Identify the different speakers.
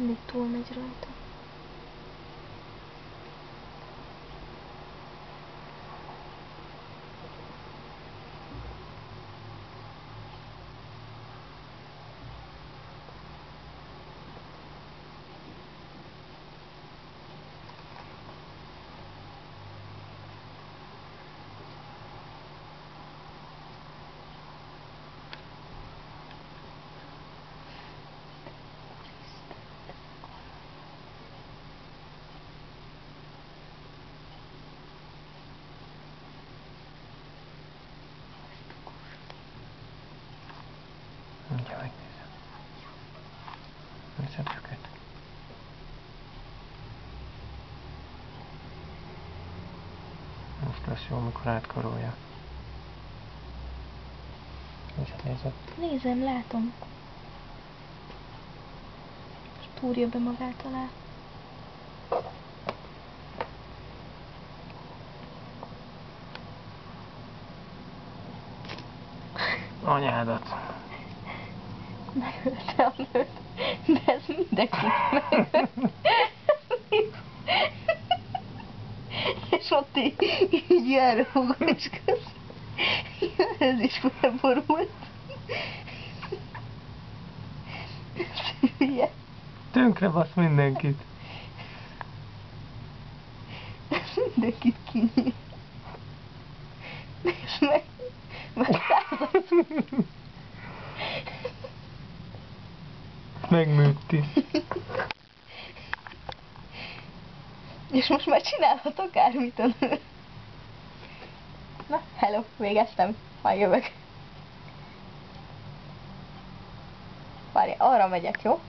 Speaker 1: Не то надіраєте.
Speaker 2: Mindjárt megnézem. Nézem őket. Most lesz jó, amikor átkarolja. Nézed, nézed.
Speaker 1: Nézem, látom. És túrja be magát alá.
Speaker 2: Anyádat.
Speaker 1: Megölte a nőt. De ez mindenkit megölt. És ott így, így fogom, és köz. Ez is felborult.
Speaker 2: Tönkre basz mindenkit.
Speaker 1: Mindenkit kinyíl. És meg... meg
Speaker 2: Megműtti.
Speaker 1: És most már csinálhat akármit a nő. Na, hello, végeztem. Már jövök. Várj, arra megyek, jó?